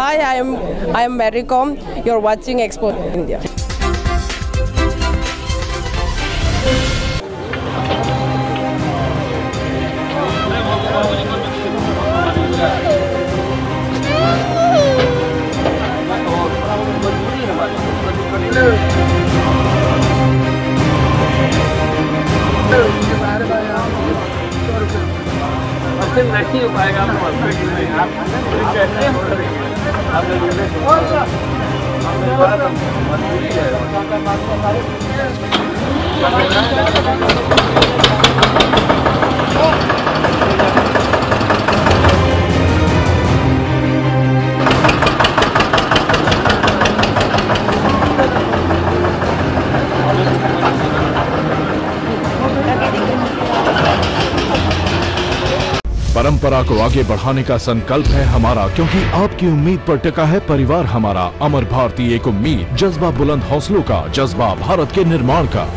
Hi, I am I am Maricom. You're watching Expose India. मजबूरी है परंपरा को आगे बढ़ाने का संकल्प है हमारा, क्योंकि आपकी उम्मीद पर टिका है परिवार हमारा। अमर भारतीय एक उम्मीद, जज्बा बुलंद हौसलों का, जज्बा भारत के निर्माण का।